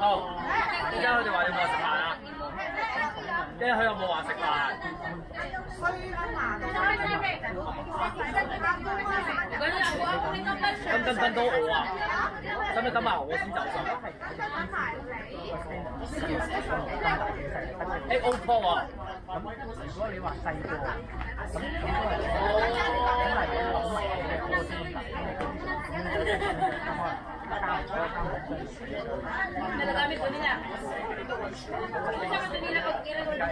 好，你家那就完了，是？你冇食飯啊？即係佢有冇話食飯？咁跟跟到我啊？使唔使等埋我先走先？A O call 啊！咁如果你話細個，咁咁都係咁係諗埋嘅嗰個先得。Nagagamit ko nila. Ko nila pag kailan ko nila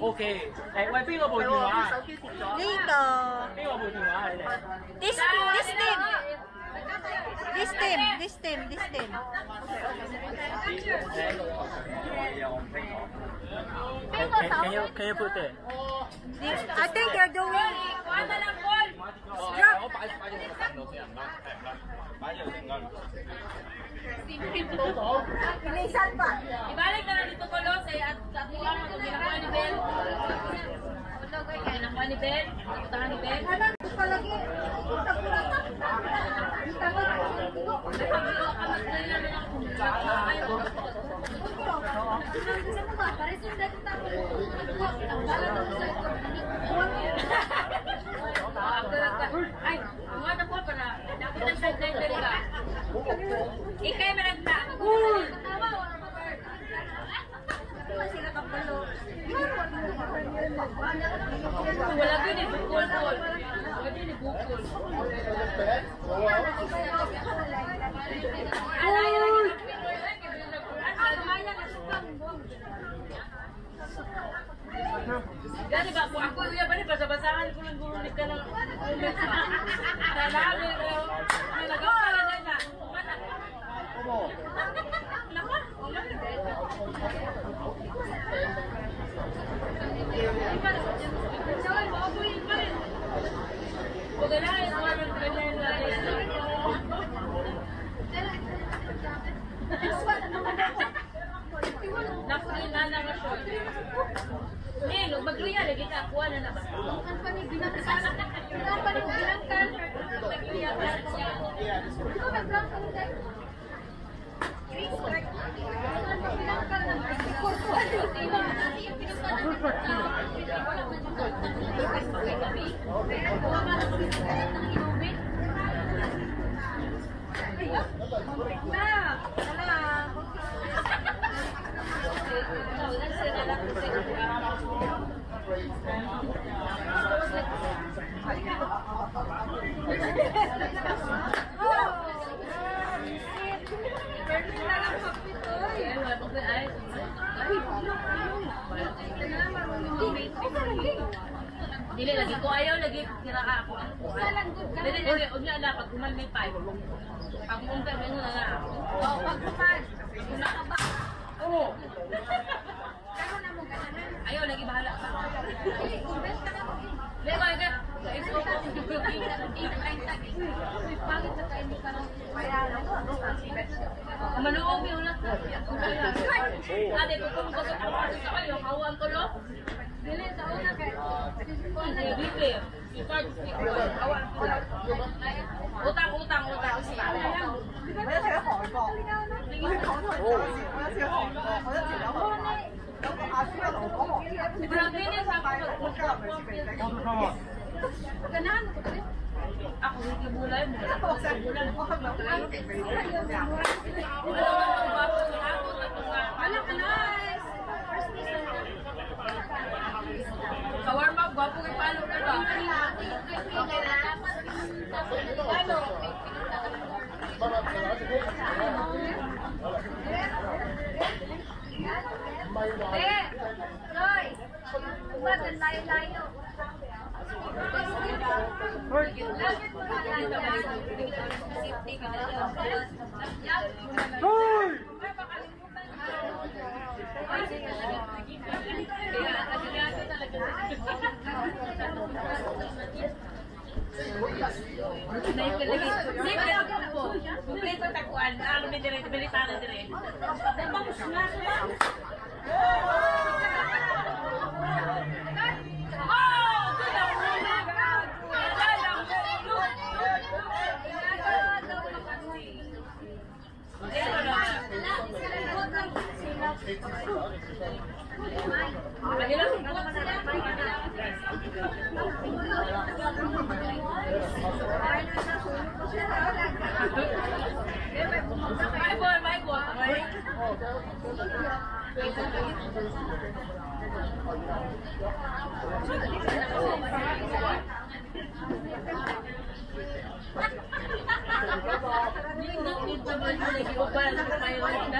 camera. OK，诶喂，边个部电话？呢个边个部电话系你哋？ this this team this team this team this team Can you can you put it？ This- I think they're doing Kuha na lang, Paul.我摆摆咗个凳度先，唔得，系唔得，摆咗 先唔 Ibalik na lang dito ko, Lose, at sa tuwa mo kung ginawa ni Ben. Ginawa ni Ben, naputahan ni Ben. Ay, mga na po para dapat ang sideline ka. Ikay managta. Wala din Wala sila kapulo. Wala Ini untuk kita bagi lagi upah supaya kita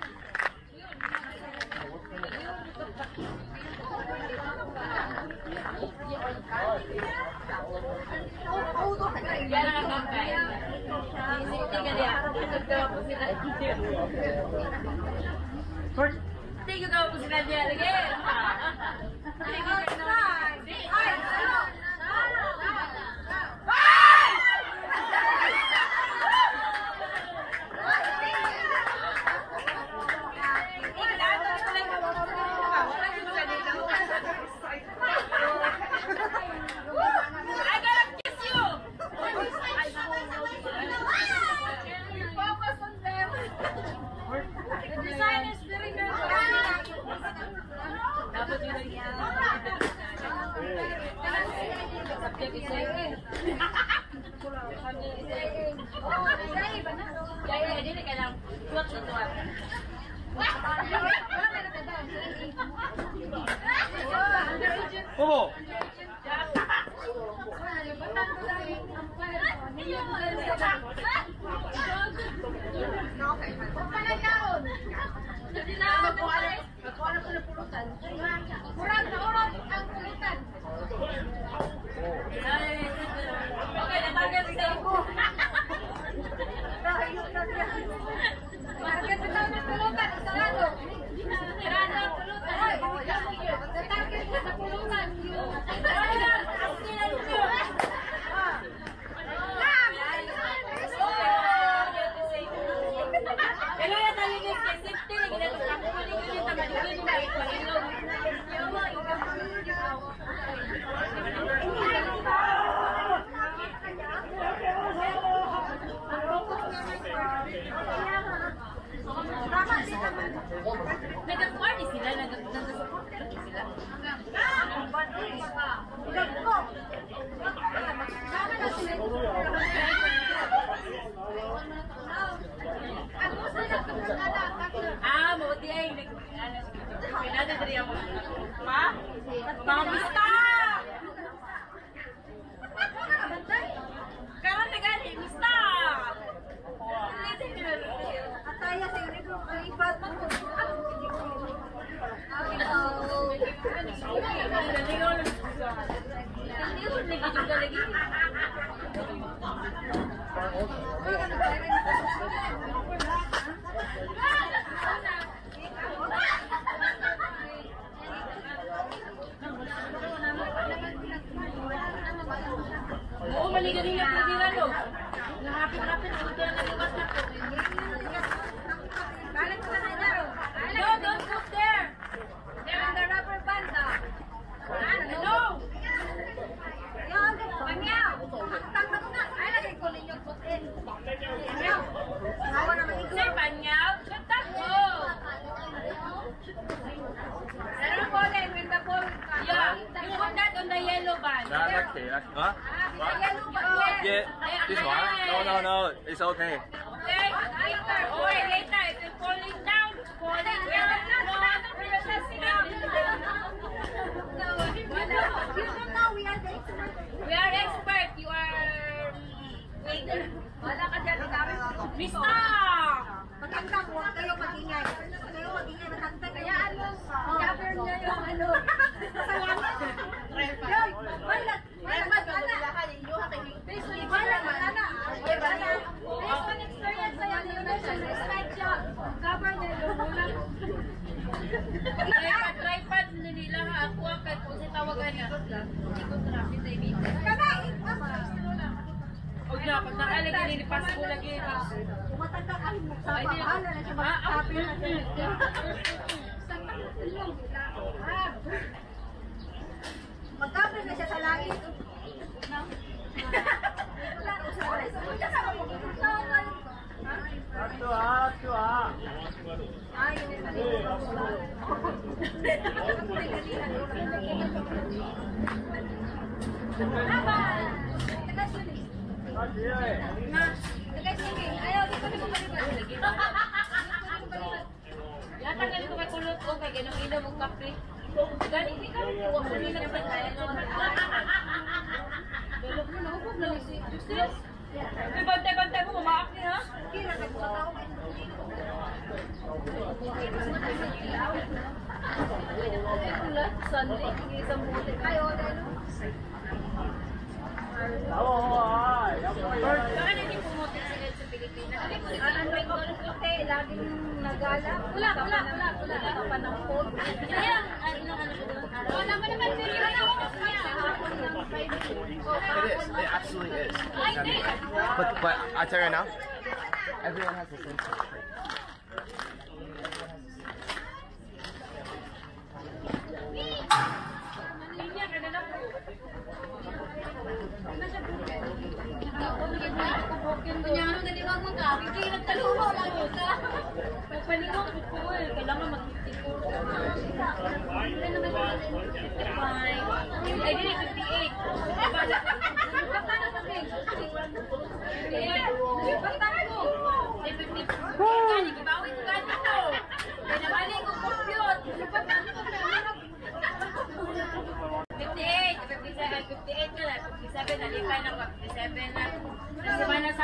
Thank you, go, Pussy Bad Dad, again. gala. Pa ng ano ka na doon? Naman, It is. It absolutely is. But, but I tell you now, everyone has a sense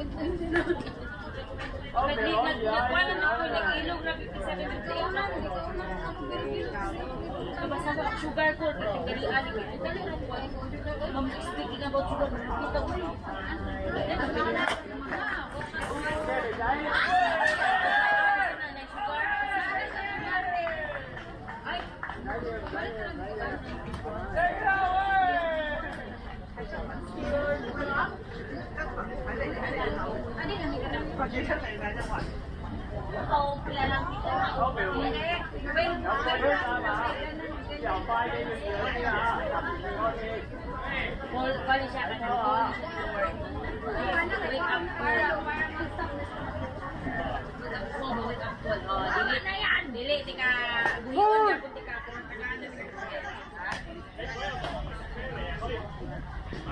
Nagkuhan na ako, nag-ilog na 57 ko yung lang. Basta ko, sugar ko, pagkakalian. Sugar, nakita ko yun. Dili, tika, buhiwan na po, tika, kumatagaan na sa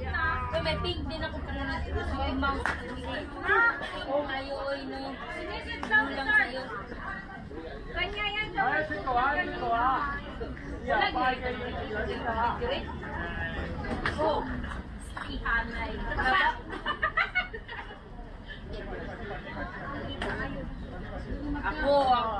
Pero may pink din ako pala na may mouse. Oo, kayo ay no. Sinisit lang sa'yo. Kanya yan daw. Ay, sito ha, sito ha. Wala ganyan. Oh, si Hanay. Ako, ako.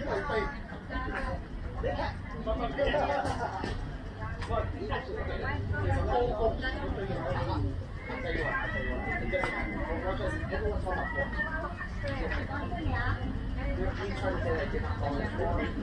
你看，问问别人啊，我，你好好，我再一个，你给我穿哪套？对，的，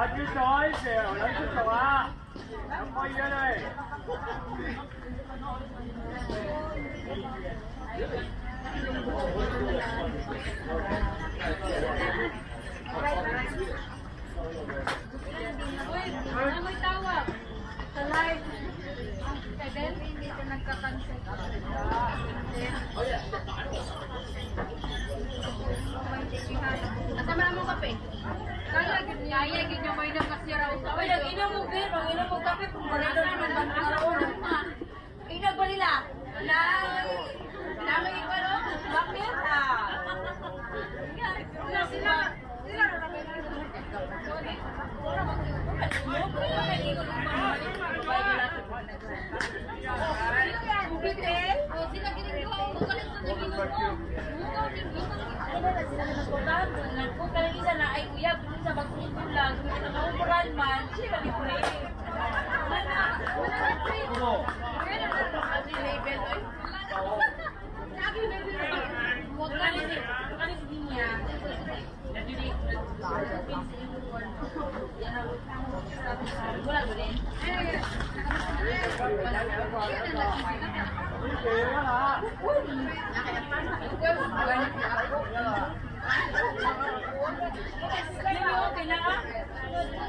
아주 좋아하세요. 연습 좋아. 한번 이겨내. Ano may tawag? Sa live. Kaya Ben, hindi ka nagkakansin. At tama mo kape. Kaya gid niya, kaya gid niya may kasi raw sa. Wala ina mo gid, ang ina mo kape wala naman ban sa ulo. Ina ba nila? Na Namin ikaw no? Bakit? Ah. Sila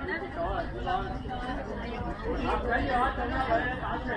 走了走了啊赶紧啊等一下我来拿菜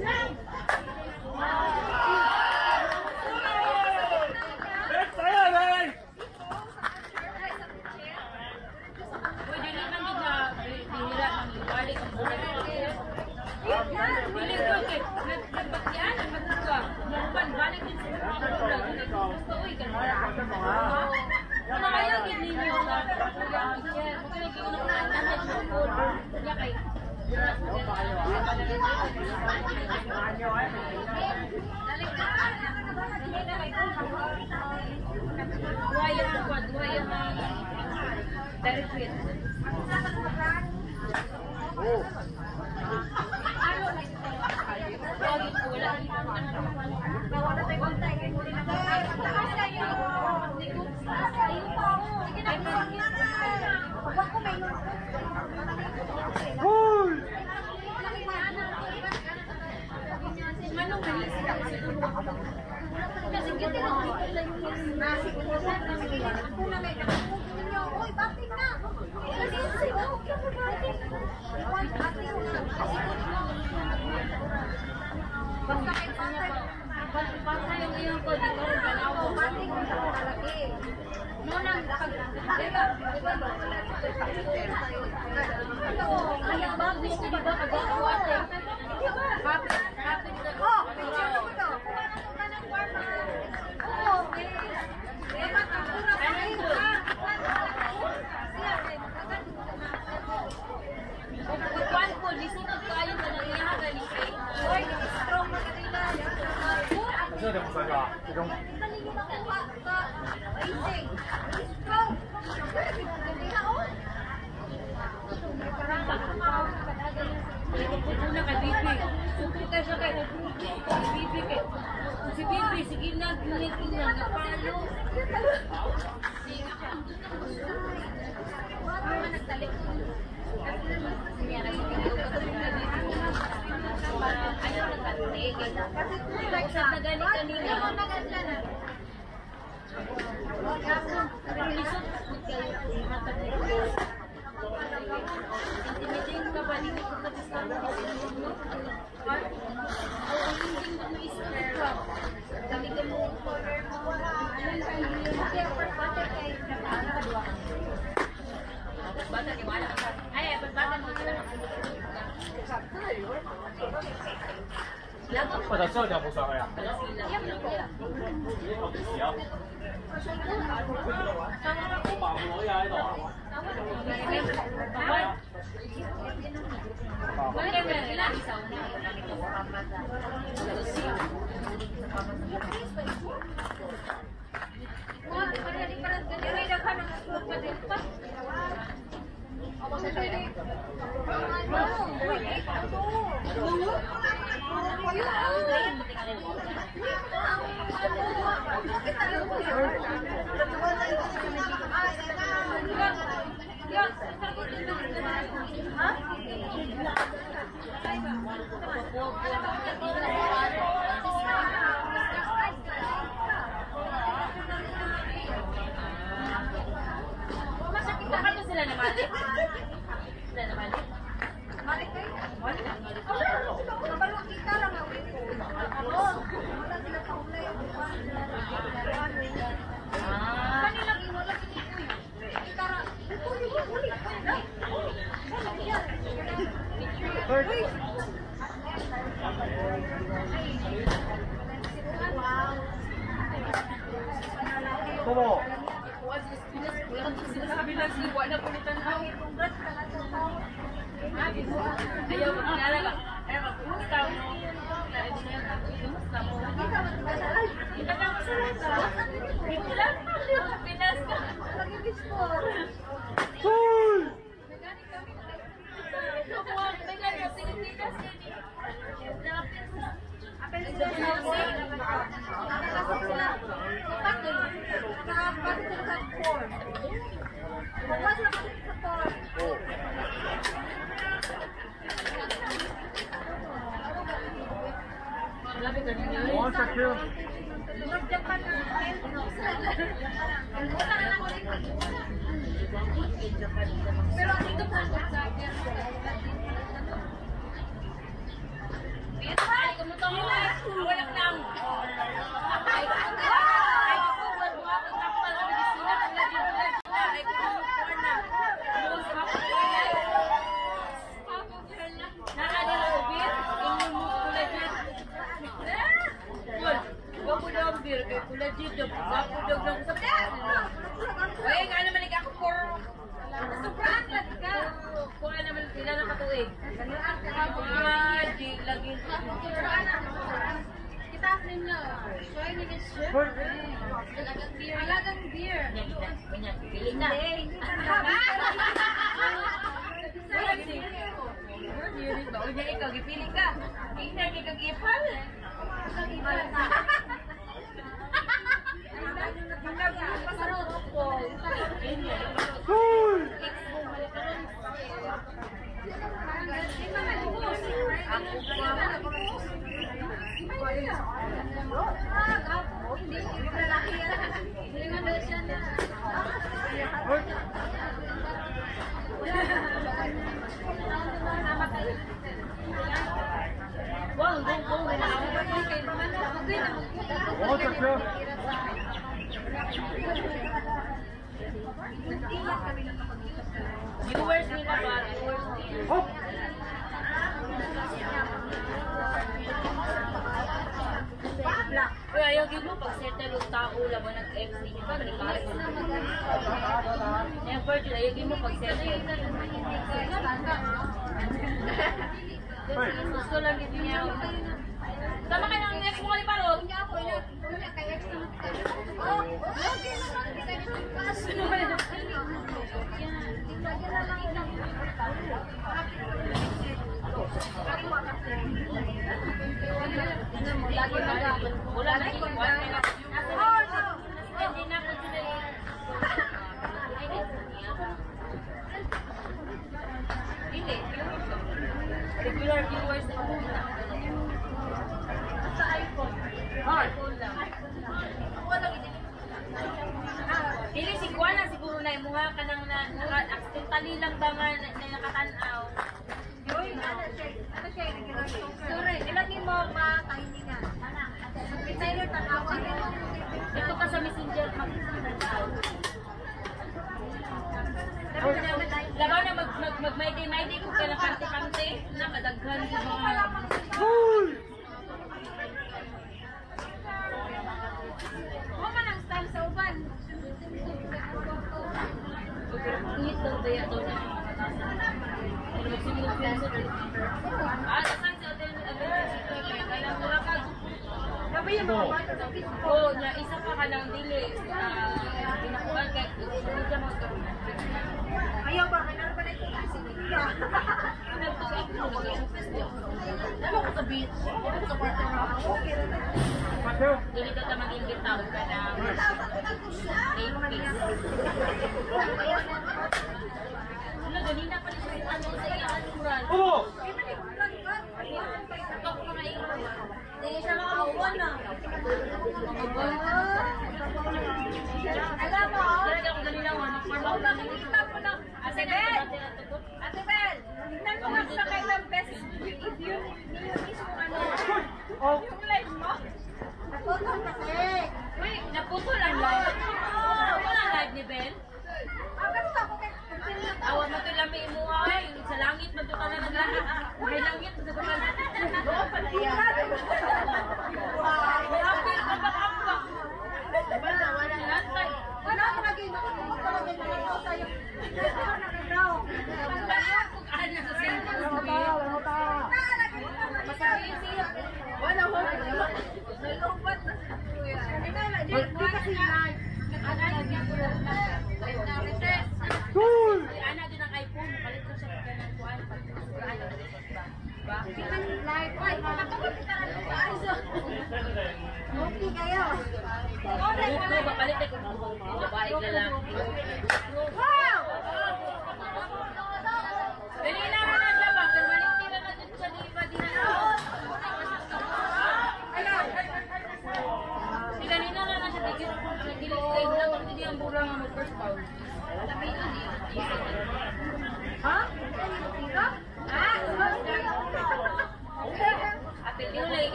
Yeah.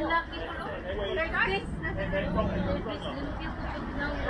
Laki ko. Guys, nasa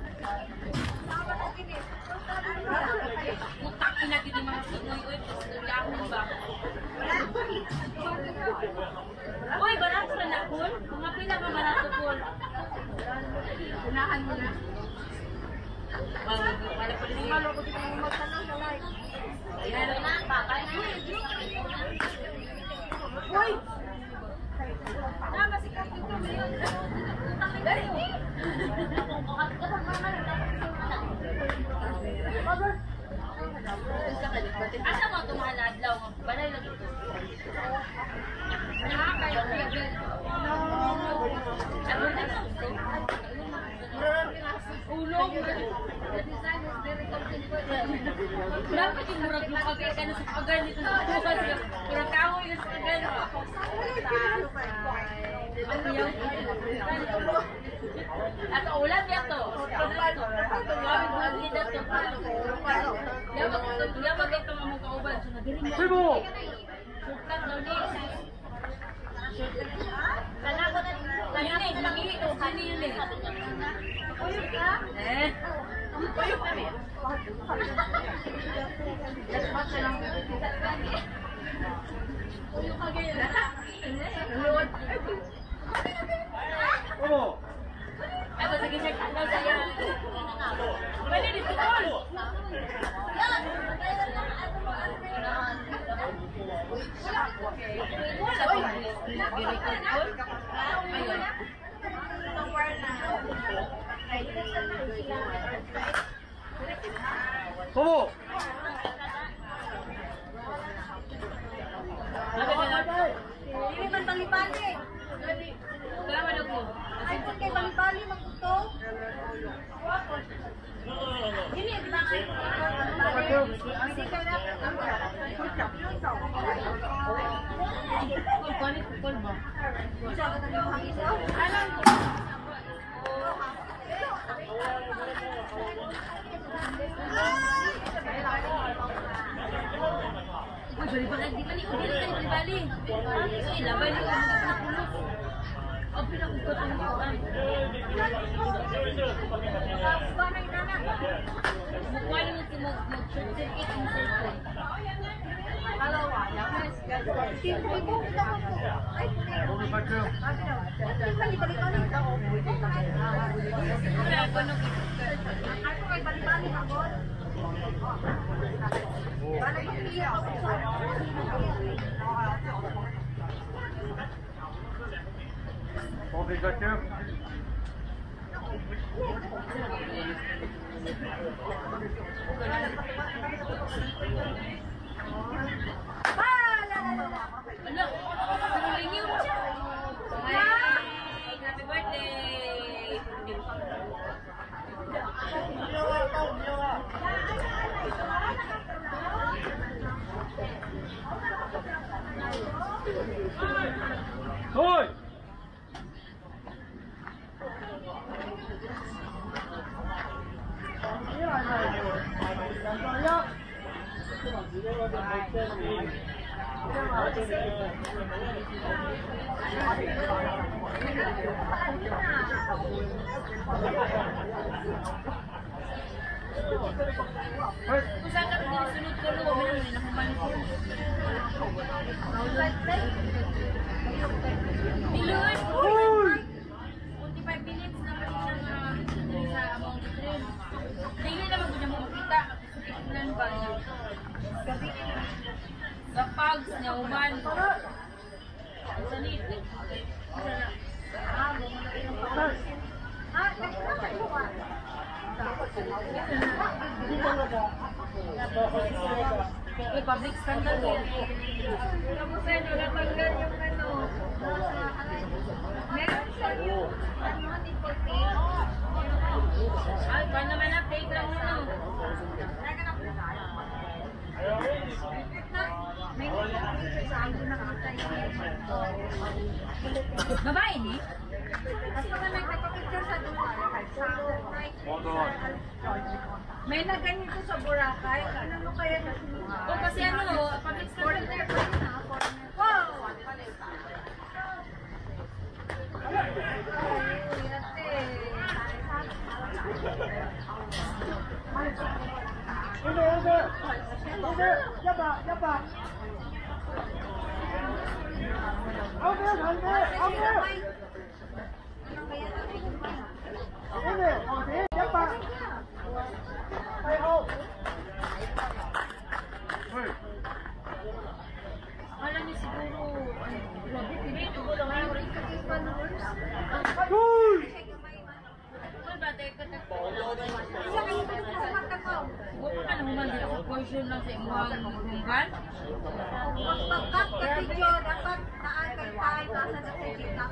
At ulan niya to. Yabag ito mga kauban. Sibo! Sultan daw niya. Kalaban na Kayo na, mangiinom. Kanino na. Kuyog ka? Eh? Kuyog kami. Ayun. ほぼ restricted eating Hello 華有咩時間？電費高幾多蚊？誒，我會發張。點解你俾多啲就我唔會點解？我哋嘅張。来来来来来，来。Diluan bags niya uban. May public scandal yan. Tapos ano, natanggal yung ano. Meron sa yung ano, tipo tape. Ay, pa naman na tape lang ano. Ayaw, Babae ni? May naganito sa Boracay. Ano mo kaya nasuha? O oh, kasi ano, pabitskan na yun. Ah, ah. Wow! Over, over! Over! dapat, dapat. Ambil, Huwag ka naman din ako portion lang sa imuhang hunggan. Magpagkat ka, teacher, dapat naan tayo sa nagsisikap.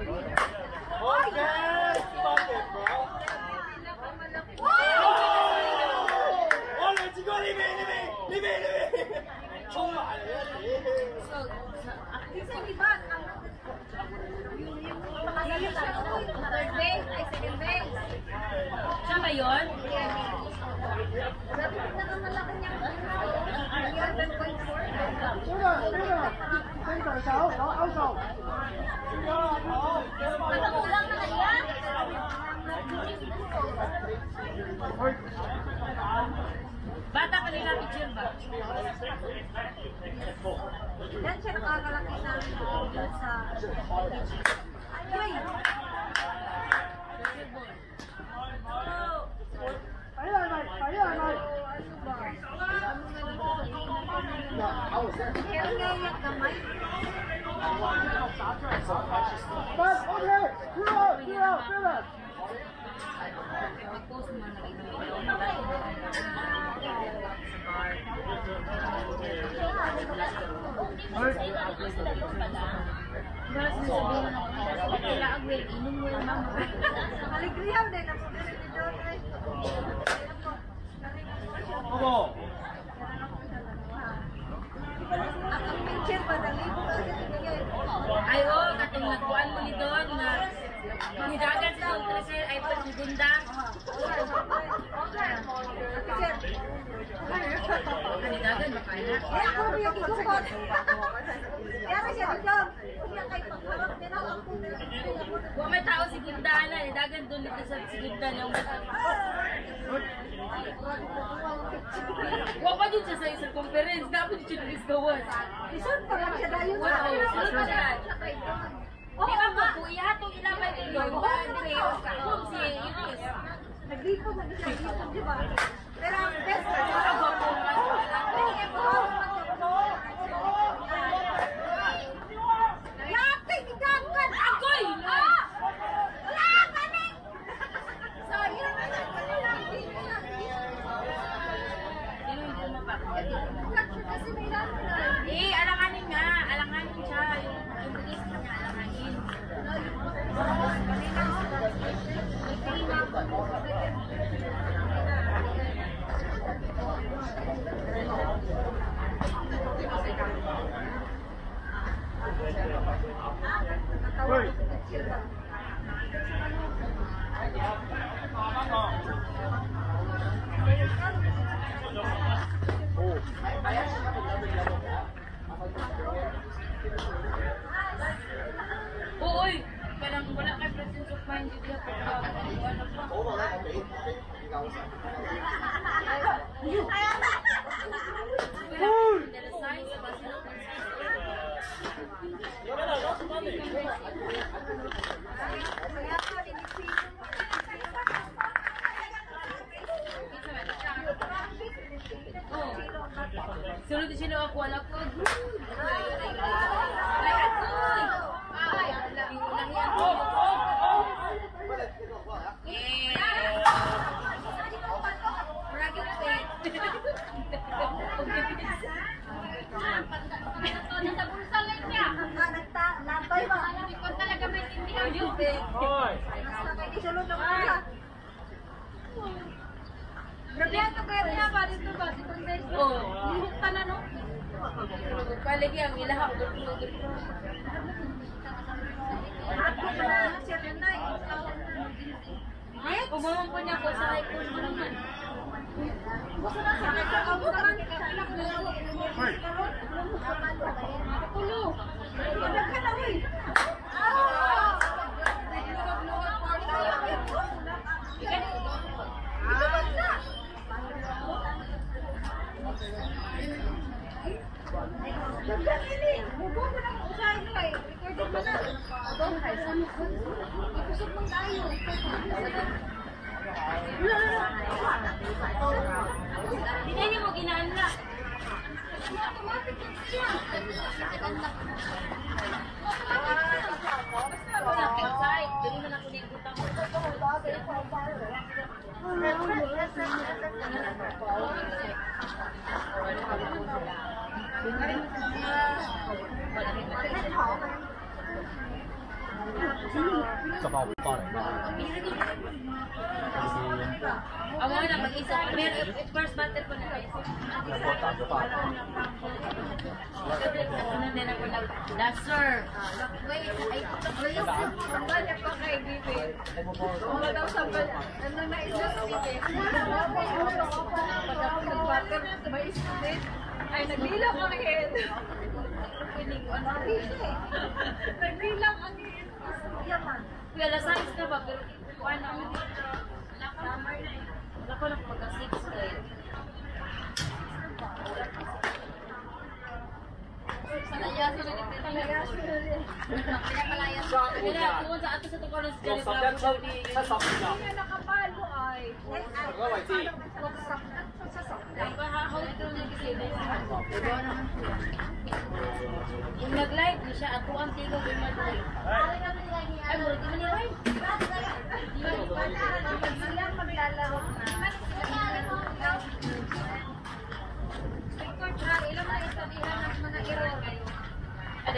Rosa.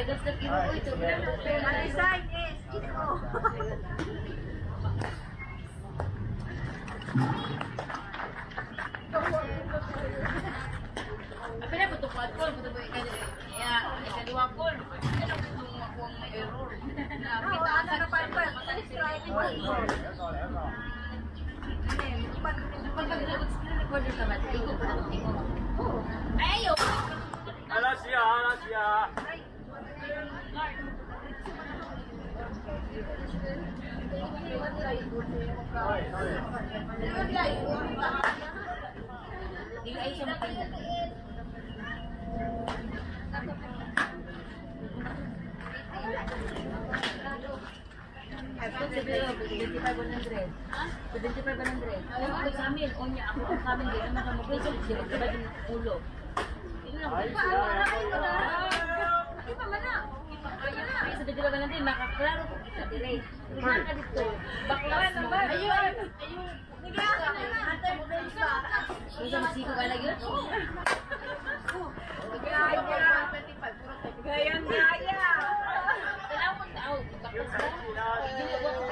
Gusto ko ito. Ang design is ito. Dili ay sa pero 25 100. 25 100. Ayaw ko sa amin, o niya din naman mo pwede sila sa bagay ng ulo. Ito na man na. Dalawa na din ka. Nagyaka na din ka ka. Kaya na ka ka na ba? Oh, ba? Ba? Di. Ano din pili na kami ko na. Paano ba nanigligog na. Ay, nanigligog. Uy, kimurubong ko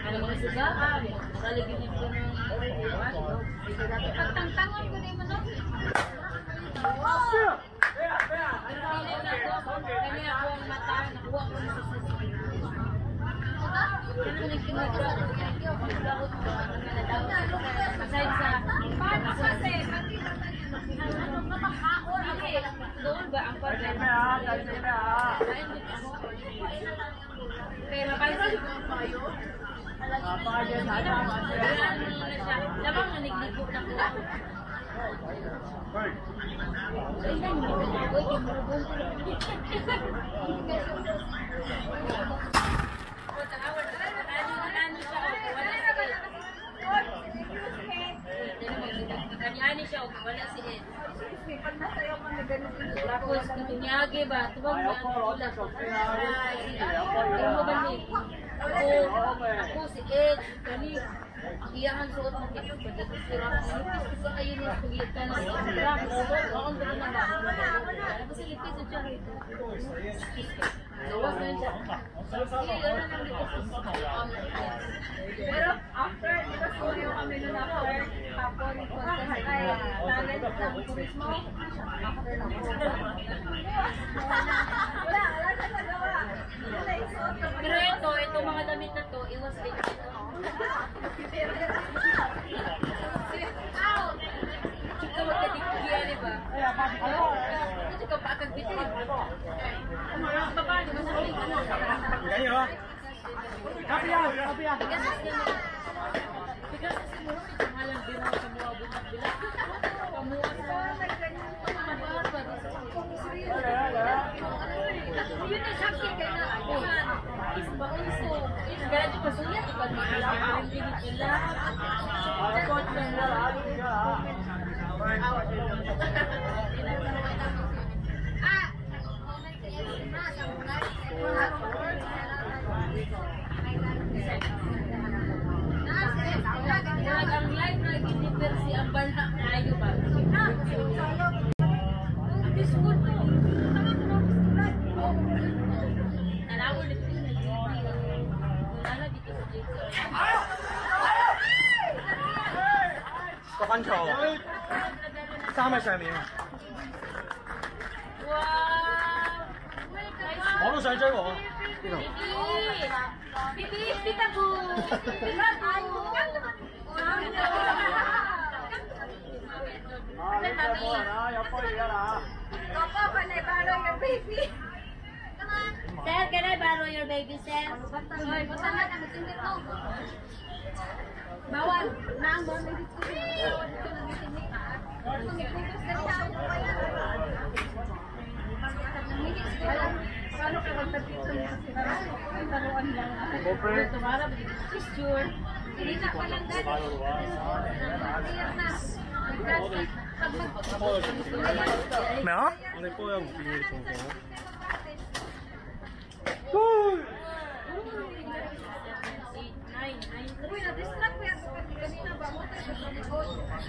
Ano mo isa? Saligin ko ng Lamang nanignigo na ko. Bird. ganito. Tapos katunyage ba? Tubag na wala. Ay, ano ba ni? Ako, ako si Ed, kani. Ang iyang suot kaya pwede ko sira. Nipis ko kayo ni Sugit ka na. Grabe, so, ang ganda na ba? Kasi ipis sa siya rito. Gawas na siya. Sige, ano nang dito sa Pero after, di ba sumayaw kami nun after Pero ito, ito mga damit na to, iwas din ito. Ha? 个喷头，衫喺上面。哇！我都想追喎。弟弟，弟弟，彼得兔，彼得兔，我要！啊，你睇到啦，有波嘢啦。哥哥快来帮我养弟弟。Sir, can I borrow your baby, sir? Hoy, buta na kami tindi to. Bawal. Nang mo baby ko. Paano ka magtapito niya? Tanuan lang. Tumara, picture. Hindi na pa lang dahil. Meron? Ano po yung pinili kong kaya?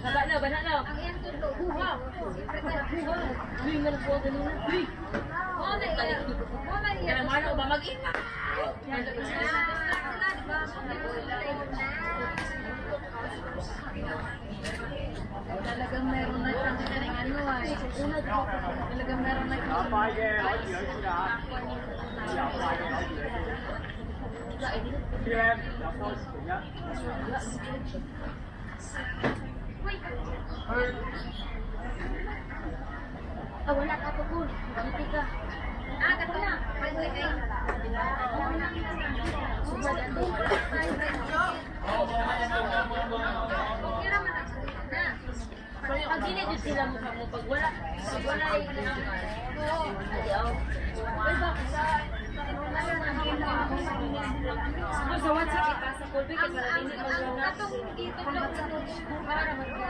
Babak na, banak Talagang meron na siyang ano ay. Talagang meron na siyang PM, tapos, ganyan. Hurt. Ah, wala ka po po. Ganti ka. Ah, gato na. Pwede kayo. Oo na. Sumadando. Oo, bumangan. Bumangan. Bumangan. Pag ginidid sila mo mo, pag wala, pag wala yung Oo. Ayaw. Ay, bakit sa... Sa WhatsApp, ipasa ko, Ang para ang hindi ang atong dito para magkuha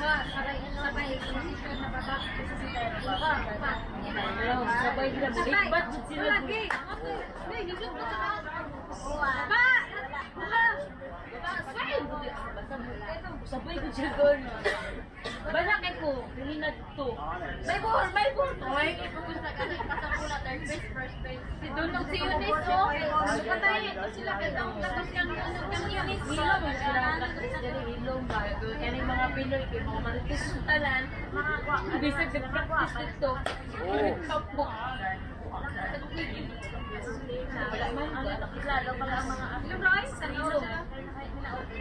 sabay sabay position na baba sa Ayaw, sabay sila. Big bat sila. Lagi. May gigit ko sa Ba! Sabay ko siya doon. Bala kay ko, hinat to. May buhol, may buhol. Oy, ipupunta ka na pasapula third base, first base. Si Dunong si Eunice, oh. Patay, sila katong katas kang kang Eunice. Hilong, sila katas dyan, hilong ba? Yan yung mga Pinoy, yung mga marites sa talan. Bisag nag-practice dito. Kapok. Wala man, ano, lalo pala ang mga Yung rice,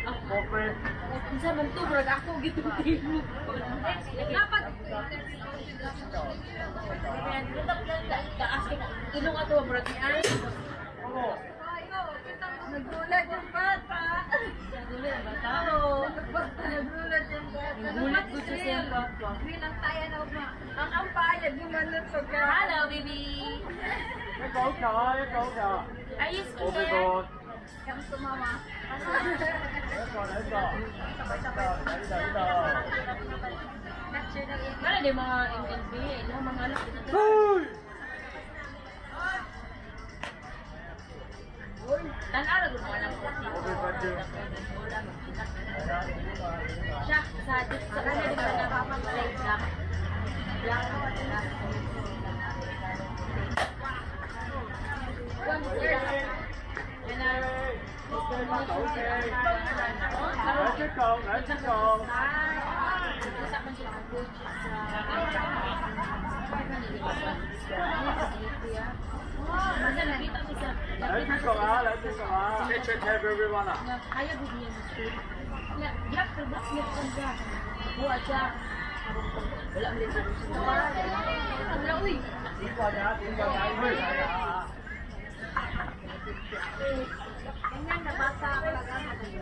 ang copper. Unsa man to, murag ako gito gitu timo. Dapat taas ka ilong ato murag ni ay. Oo. Ayo, nagulat yung bata. Nagulat ang bata. Nagulat yung bata. Nagulat ko sa siya bata. Bilang tayo na uma. Ang ampayad yung malusog ka. Hello, baby. Ikaw ka, ikaw ka. Ayos ko siya. Oh my God. Come to mama. Mana dia mga MNB, no? mga anak kita. Tan-ara gud mo anak ko. Siya sa sa kanya na mamalay ka. Sila. Yan na. check have everyone up. Wala ulit. Tingnan niya, tingnan niya. Ganyan na bata ako lang ang maganda.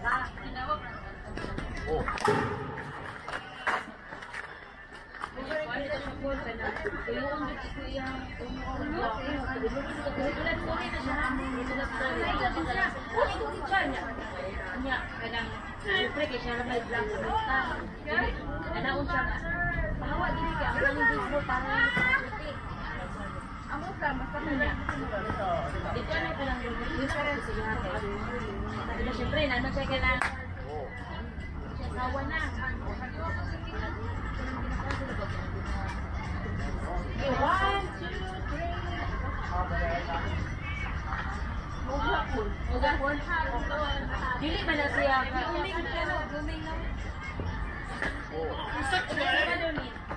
Siya na. Pahawa din ka. Ang lang gusto para siyempre, nanon siya ka na. Siya sawa na. Okay, one, two, three. Ugapon. Dili man na siya. Guming no, guming no. Usap na doon eh.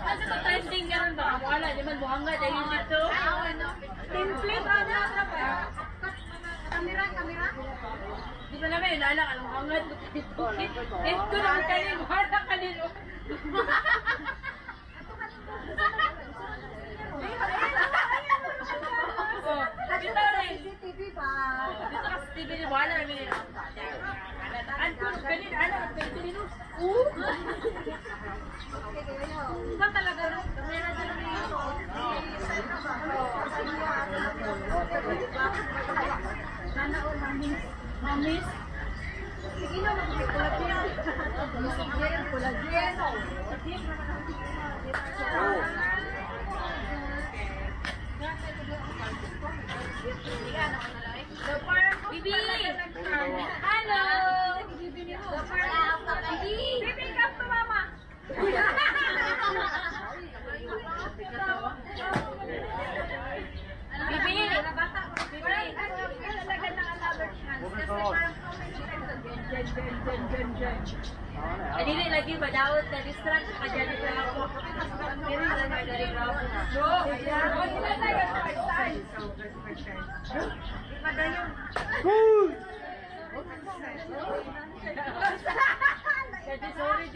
Ano ka trending karon ba? Wala, di man buhanga dahil dito. Template ano? Kamera, kamera. Di ba namin, inala ka lang hangad. Ito na ang kanin, wala kanin. Oh, kita rin. CCTV ba? Dito ka sa TV, wala namin yun. Ano, ganit, ano, pwede rin yun. Oo? Iba talaga rin. Kamera dyan rin yun. Sana o, mamis. Mamis? Sige na, magkulat yan. Kulagyan, kulagyan. Kulagyan. Bibi! Hello! Bibi, Bibi, come to mama! Bibi! Bibi! Ay, dili lagi ba daot na distract ka dyan sa ako. Pero na. Kasi Didi, ka na yung kinaamay siya masin-masin. Masin-masin,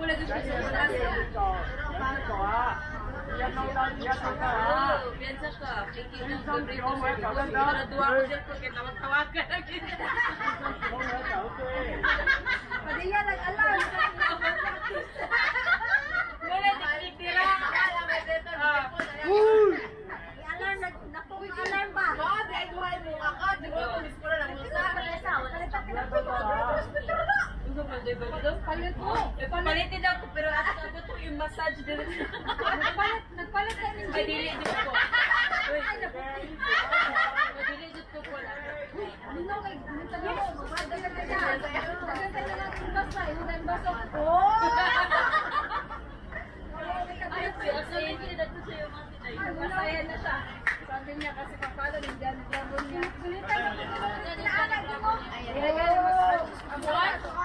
过来就是什么大姐，找三狗啊，别弄到别弄到啊。别这个，别这个，别这个，我找个找个多，我就不给他们他娃干了。我找对。我的爷，那个老。Gusto mo, di ba? Palit mo. Palitin ako, pero ako ako to yung massage din. Nagpalit, nagpalit ka ng Ay, dili dito ko. Uy. Ay, dili dito ko. Ano kay minta na mo, magdala ka dyan. Magdala ka lang yung basa, yung nang basa. Oh! Ay, kasi hindi na to sa'yo mga tinay. Masaya na siya. Sabi niya kasi papalo, nandiyan ang gabon niya. Gulitan na mo, naalag mo. Sa ang buwan.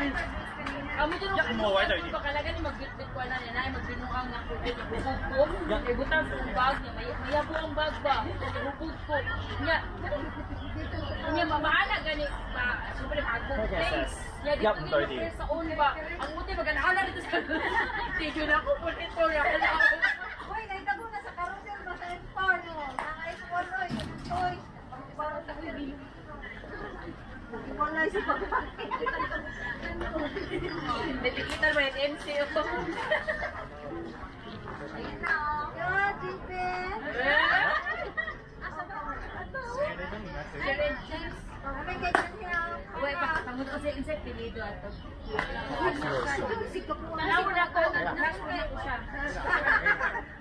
Magana sa mga Amo dyan Yak mo, why don't you? Bakalaga ni magbitbit ko na niya na magbinuang na ko bubog ko. Eh butang sa bag niya, may mayabo ang bag ba. Bubog ko. Nya. Nya mamaana gani ba. Hagbo. Ya dito mo sa on ba. Ang muti maganaana dito sa. Tigyo na ako po ito ya. Uy, naitago na sa carousel ba sa Empar, no? Naka-export, oy. Oy. Para sa kuya. Wala siya pagkakas. Nagkikita ba yung MC ko?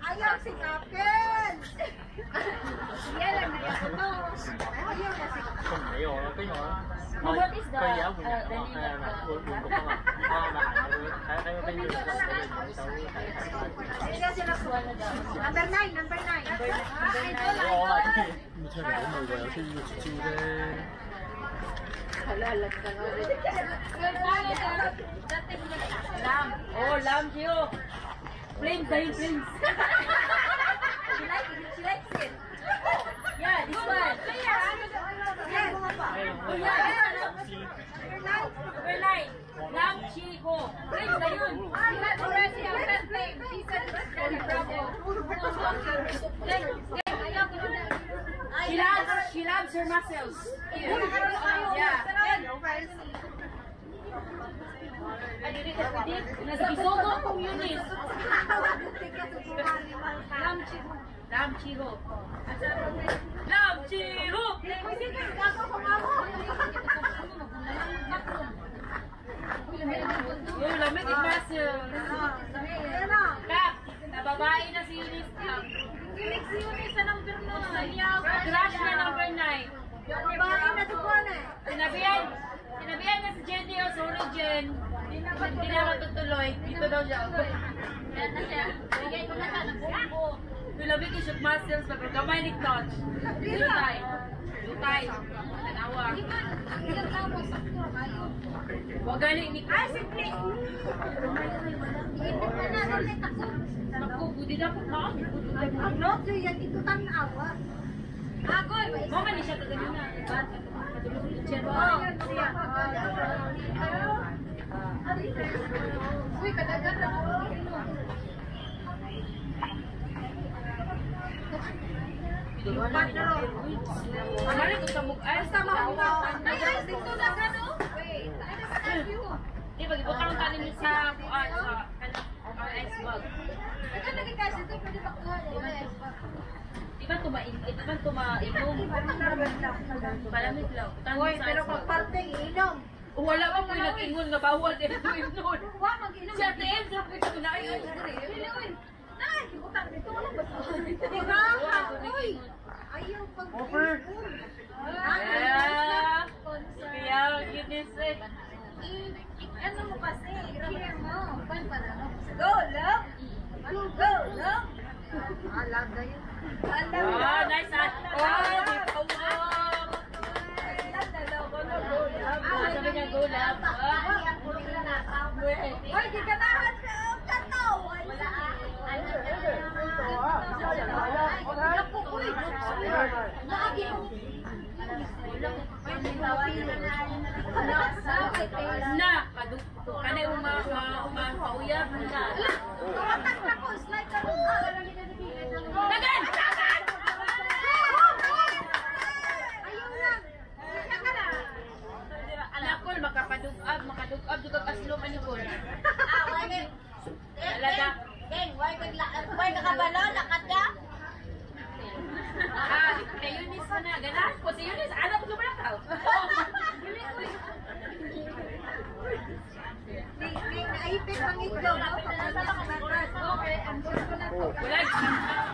Ayun si Kapil! Ayaw lang si Kapil. But what is the... Kaya mo na, mga kaya na, buong ko pa nga. Mga makakaroon, kaya kayo kayo yung sa Number 9, number 9. Number 9. Oo, ate. Mucha na, oh my God. Siya yung student. Halalat ka Oh, lam, Gio. Flames, dahil flames. She likes it, she likes it. Yeah, this one. Yes. Oh, yeah. Number nine. Lam Chico. Flames na yun. She loves, she loves her muscles. Yeah. Nasa isogo akong Eunice. Lam Chico. Lam Chico. Lam Chico. Uy, lamig yung muscle. Kap, nababae na si Eunice Kap. Crush niya number 9. Sinabihan, sinabihan na si Jenny o sa origin. Hindi na matutuloy. Dito daw siya. Yan na siya. Bigay ko na siya ng. Pilabiki should muscles na pagkamay ni touch. Lutay. Lutay. Tanawa. Huwag gani ni Ay, simple. Naku, na po ka. Ang lot tanawa. Ako, mo man siya kagaling na. Matulog ni Chero. Kadagat na ako. Di ba gibutang tanin niyo sa kuan sa kanang ice bag. Ito naging kasi ito, pwede ba kuha? Di ba tumain, di ba tumainom? Palamig lang. Uy, pero ice pag bag. parteng inom. Wala pa po nag-ingon nga bawal din ito inon. Huwag mag-inom. Si Ate Em, sa pwede ko na ay ay Nay, utang dito wala ba? Tiraha, uy. Ayaw pag Offer. Yeah. Kaya goodness eh. Ano mo kasi? Mo. Go, love. Go, go, love. Alaga yun. Alaga. Oh, nice ah. Oh, di pa. Oh, niya go love. Ah. Nahan sa kataw. Wala Naku, uy. Naagi mo na kadukto kanay uma uma uma pauya na rotak na ko slide ka ron ala na minabibigat na dagan dagan ayun lang nakala ala kol makapadugab makadugab dugag aslom ani kol ah wala. Talaga. Beng, why ka why ka kabalo? Lakad ka? Ah, kay Eunice na ganas ko si Eunice. Ano ko ba tao? Naipit ang itlog. Okay, ang gusto na oh, ko.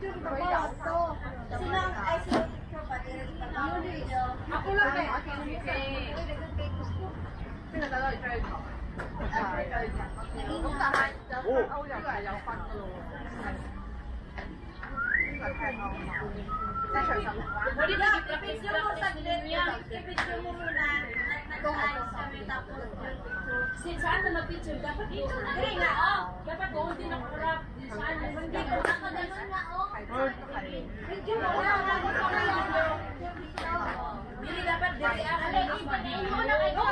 这个我以啊走现在开车就把这个这个拿过来给你给这个拿到你这儿一套啊你明天早上早上欧阳来要换这个我看一下这个太高了吧在这上面我的那个飞机落下你的你要给飞机落下你的你要给飞机落下来 Nag-ayos kami tapos Sin saan na mag-picture? Dapat dito na. Dire nga, oh. Dapat doon din ako harap. Saan na Hindi ko na ganun nga, oh. Picture mo na. Na. Dili dapat dili ako. Alay, ipanayin mo na kayo.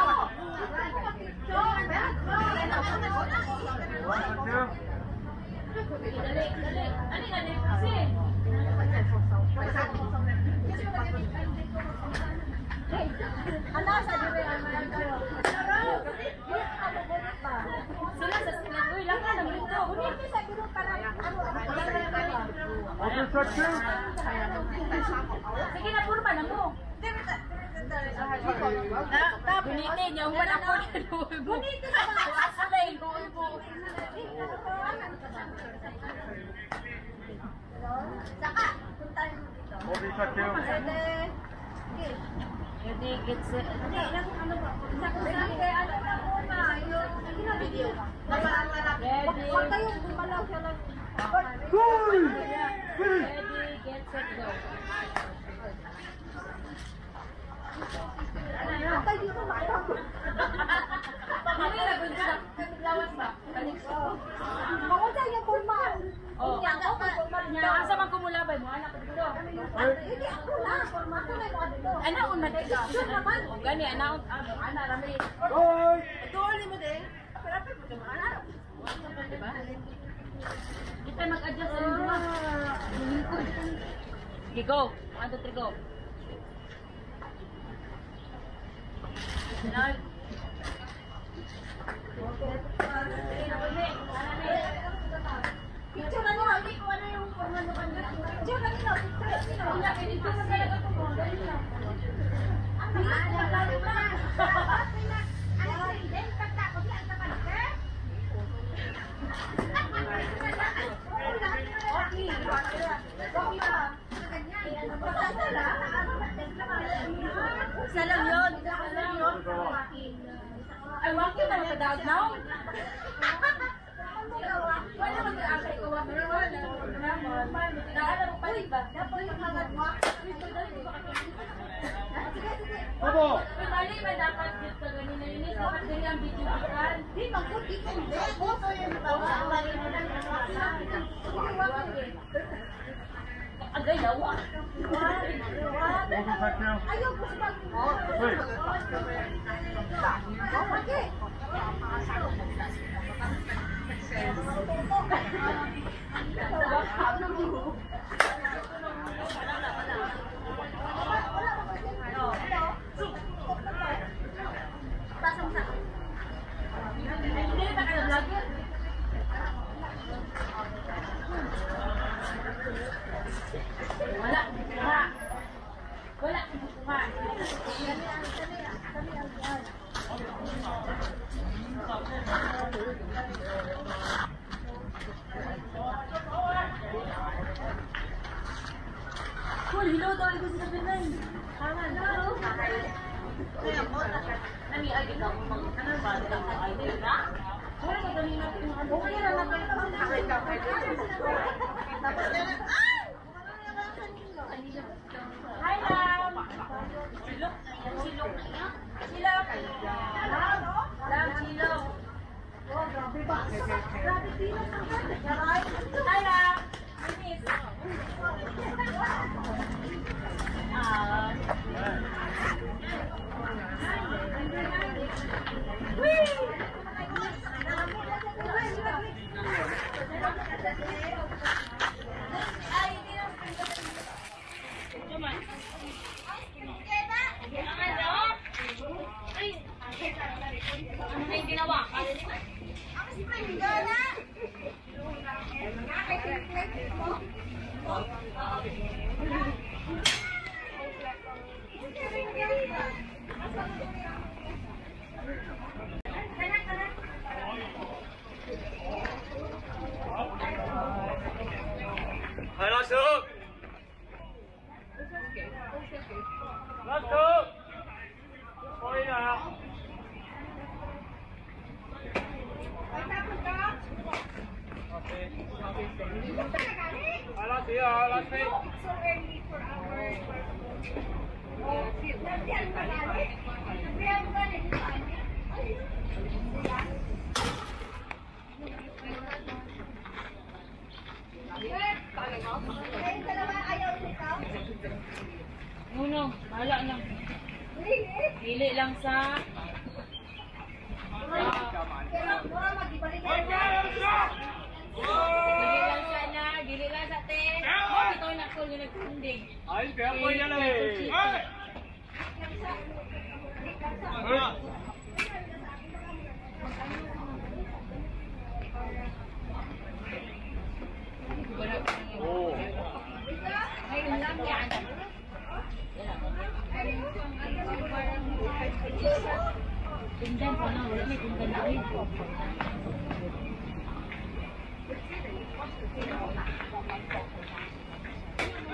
Dali, dali. Ano nga dali? Sin. Ano sa dire ang mga Sila sa silang. Uy, lang ka lang dito. Unit sa group para ano Sige na, purma na mo. Bunite niya, huwag ako na Bunite sa mga asalay. Saka, puntahan mo dito. Pwede. Ready, get Jadi it's set, ano ba? Hindi, ano na muna. Yung video. Nakalap. Ready. Huwag kayong gumalaw Ready, get set, go. Patay dito, nakatapos. Pamamira, gunsap. Lawas ba? Balik. Makunta niya, Puma. Puma. Oh. Ako, asa man kumula ba? Oy, mo anak ko dito. Hindi ako na. Ako na yung dito. Ana un man. Sure naman. O gani ana un ana rami. Hoy! Tuloy mo din. Pero mo ana. Diba? Kita mag-adjust sa dua. Okay, go. One, two, three, go. Now, Picture na hindi ko ano yung forma ng kanya. Picture na niyo, picture na niyo. Wala, dito na talaga ito mo. Ang bilis na lalo na. Ano ba din? Pagtakot lang sa? Isa lang yun. Isa lang yun. Ay, wag yun na matadaag now. Opo. Kembali ba dapat Ayaw ko sa Saya.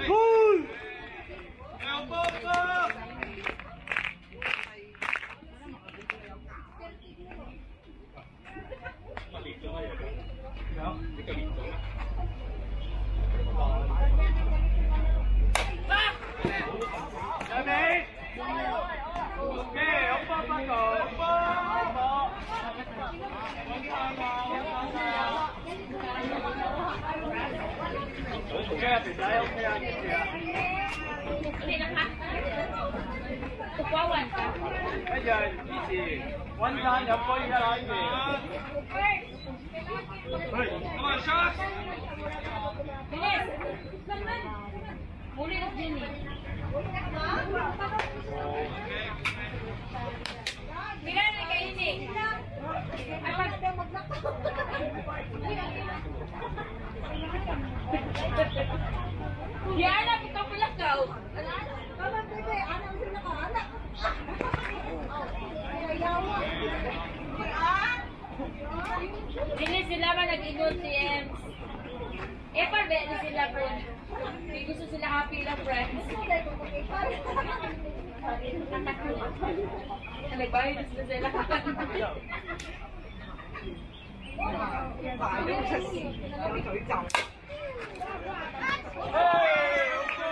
Oh! Di ada kita pelakaw. Anak, anak, anak. Idol TMs. Eh, parbe sila, friend. May gusto sila happy lang, friends. Ano Nagbayad sila sila. Hey! Okay!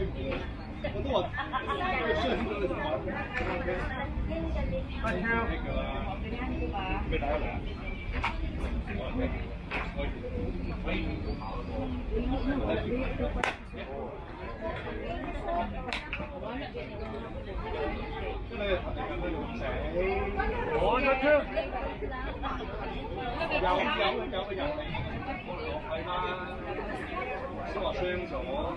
Okay. 我都話需要知道你同我。阿超，俾大家嚟啊！我一張，有有有人嚟。我嚟落計嗎？收埋傷，就我。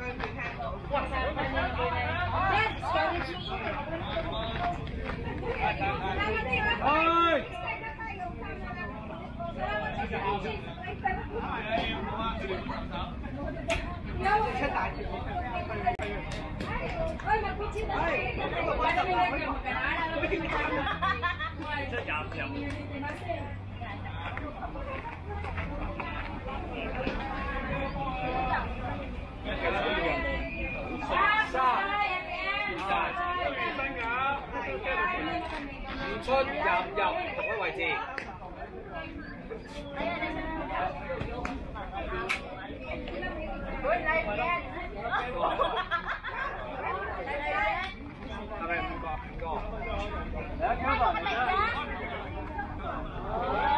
嗯好的好的好嘅草人古蜀山，山生雅，唔出入入同一位置。係咪五個？五個。兩個。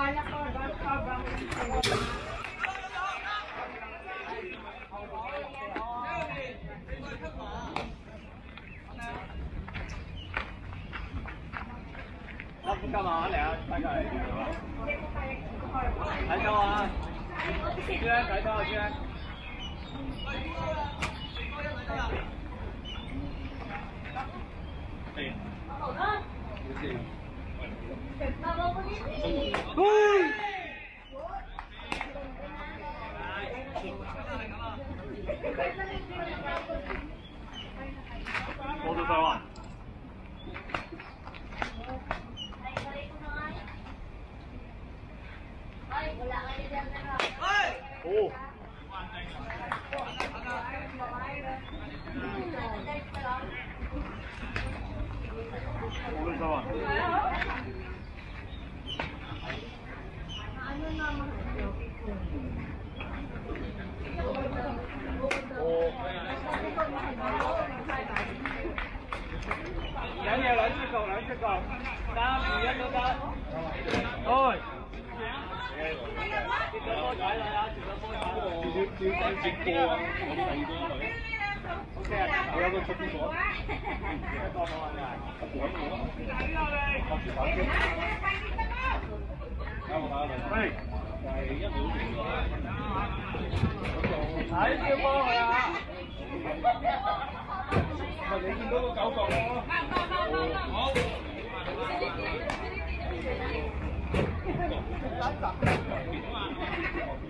Lắp cái camera嚟啊，大家嚟。睇到啊，朱恩睇到啊，朱恩。系。 哎少接过啊！我啲第二个女。O K 啊，我有个出边个。多好啊！系。系一秒睇住波佢啊！咪你见到个九角咯？好。喺呢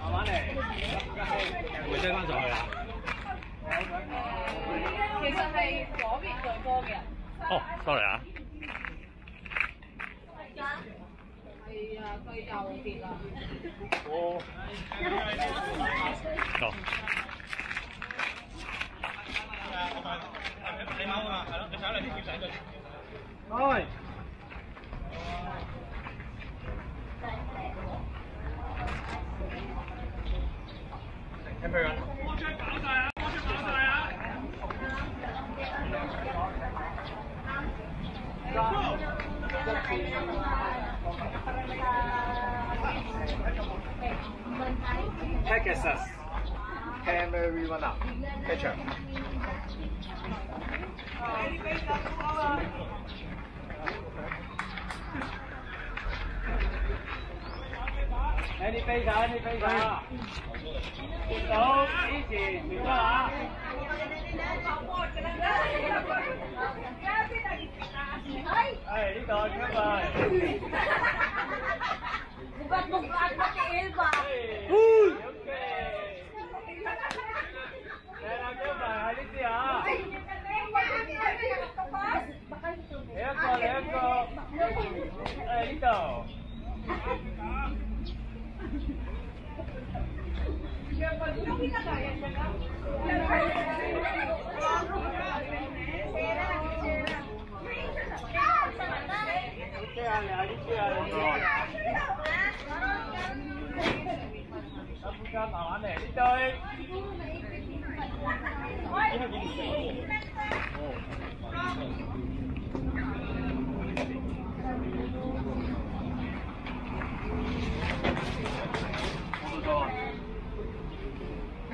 慢慢嚟，會掟返上去。其實係左邊最多嘅人哦，sorry 啊。佢又跌啦。哦。哦。你猫啊，系咯，你踩两条仔佢。开。听唔听啊？我出跑晒啊！我出跑晒啊 Pegasus. everyone Catcher. Thank you. 啦，今日系呢啲啊！嚟一个，嚟一个。诶呢度。OK 啊，嚟啊，呢啲啊，呢啲啊。深呼吸，慢慢嚟， Hold on.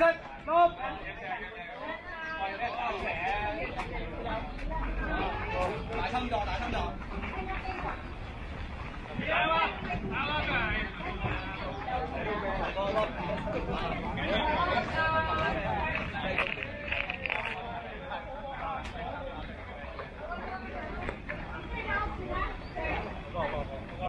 sân một lại thăm dò lại